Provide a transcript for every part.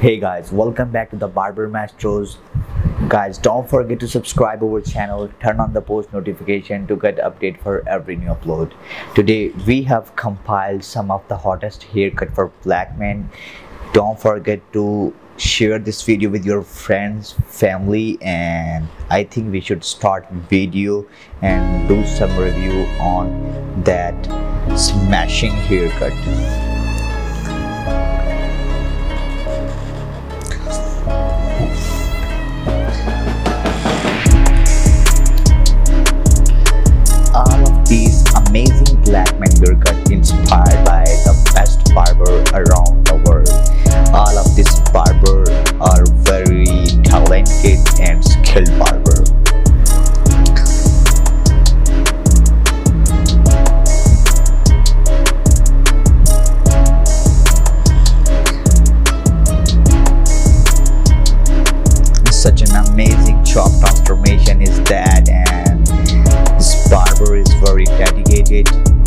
Hey guys, welcome back to the Barber Maestros. Guys, don't forget to subscribe our channel, turn on the post notification to get update for every new upload. Today we have compiled some of the hottest haircut for black men. Don't forget to share this video with your friends, family and I think we should start video and do some review on that smashing haircut. Amazing black men haircut inspired by the best barber around the world. All of these barber are very talented and skilled barber. Such an amazing chop transformation is that dedicated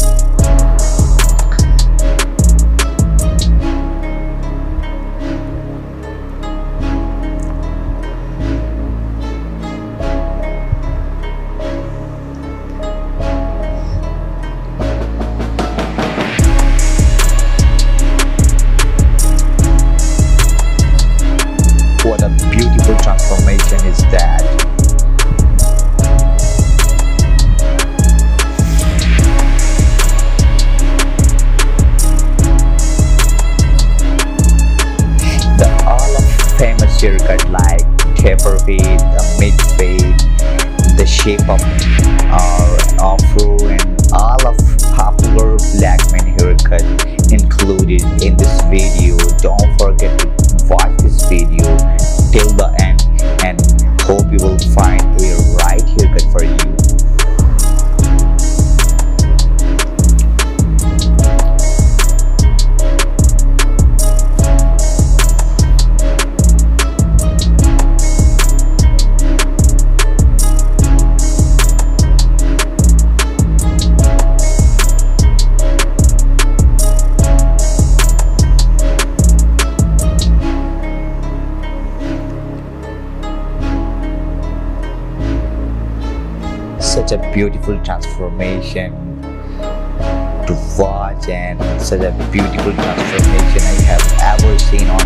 haircut like taper fade, the mid fade, the shape of uh, our afro and all of popular black men haircut included in such a beautiful transformation to watch and such a beautiful transformation I have ever seen on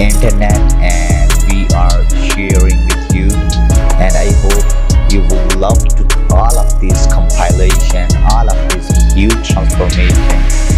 internet and we are sharing with you. And I hope you will love to all of this compilation all of this huge transformation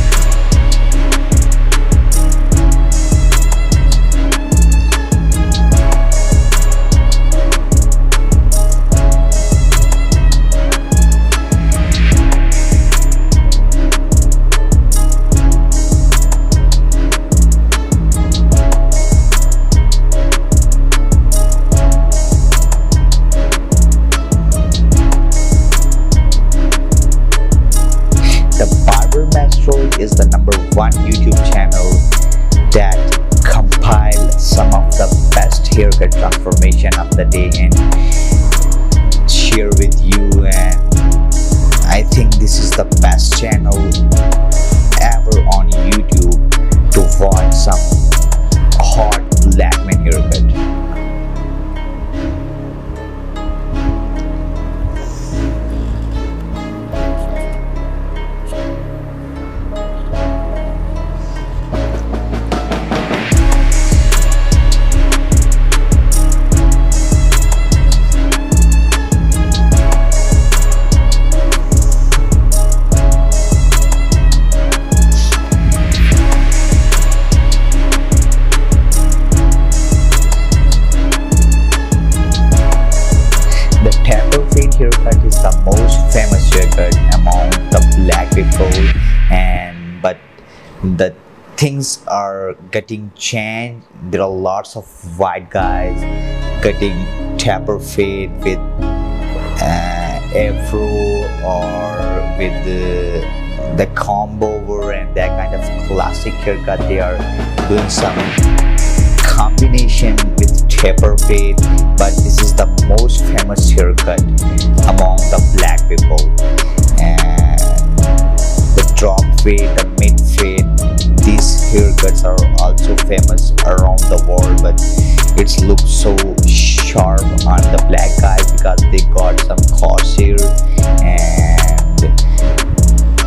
is the number one YouTube channel that compile some of the best haircut transformation of the day and share with you. And I think this is the best channel the things are getting changed. There are lots of white guys getting taper fade with uh, afro or with the, the comb over and that kind of classic haircut. They are doing some combination with taper fade but this is the most famous haircut among the black people and the drop fade the mid fade haircuts are also famous around the world but it's looked so sharp on the black guy because they got some corsair and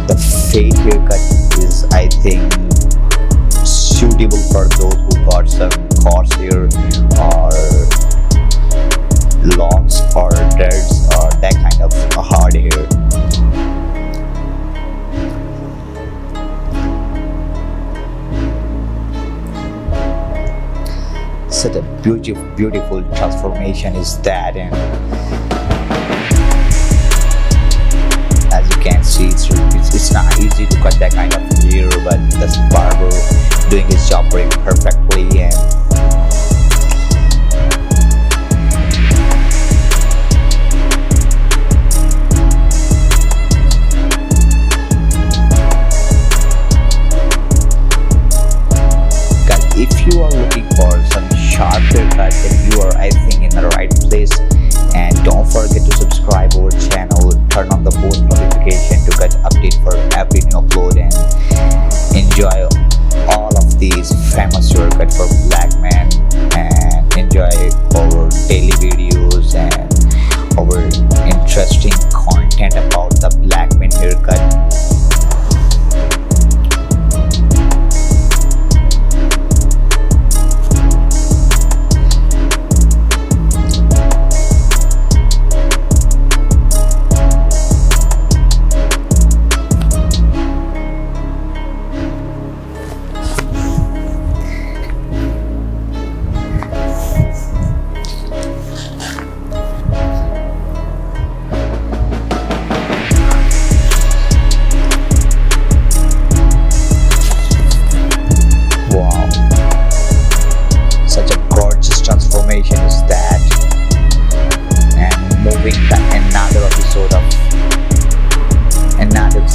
the fade haircut is i think suitable for those who got some corsair or locks or dreads or that kind of hard hair such a beautiful beautiful transformation is that and as you can see it's, it's, it's not easy to cut that kind of hair but this barber doing his job very perfectly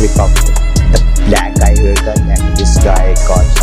clip the black guy haircut and this guy got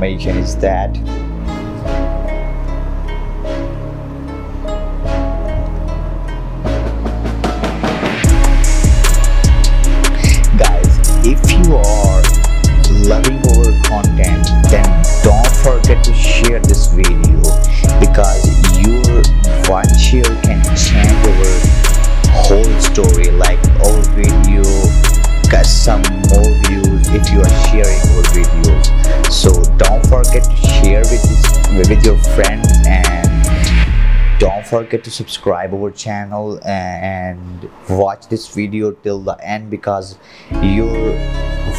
transformation is that. Forget to subscribe our channel and watch this video till the end because your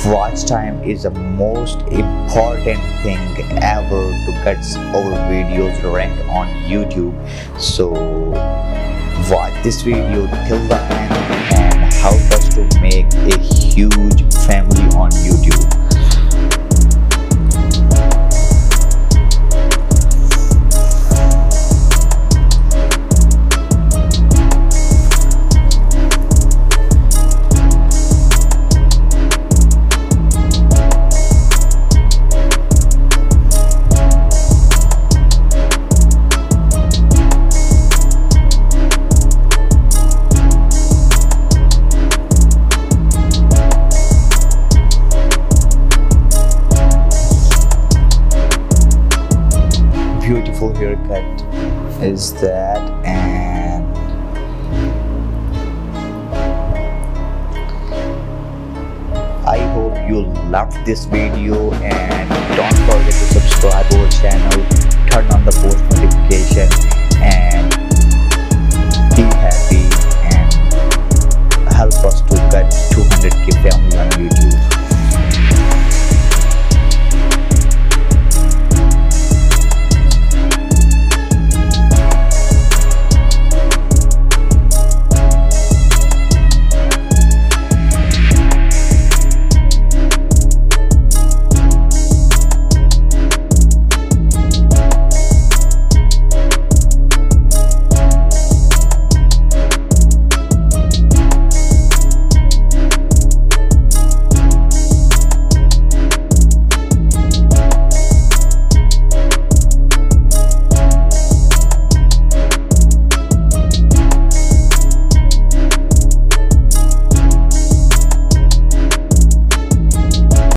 watch time is the most important thing ever to get our videos ranked on youtube. So watch this video till the end and help us to make a huge family on youtube beautiful haircut is that and I hope you loved this video and don't forget to subscribe our channel turn on the post notification and be happy and help us to get 200k family